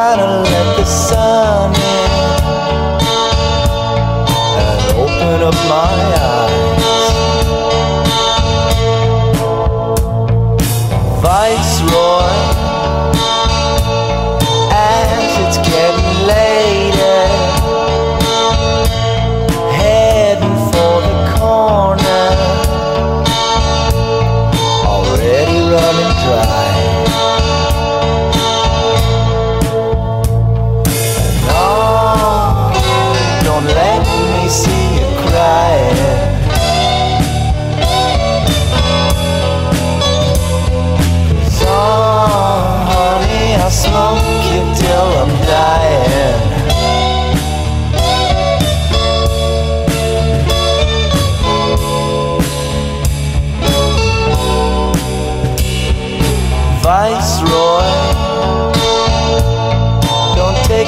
trying to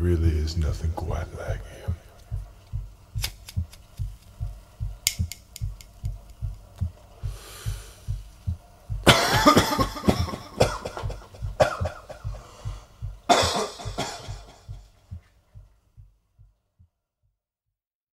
really is nothing quite like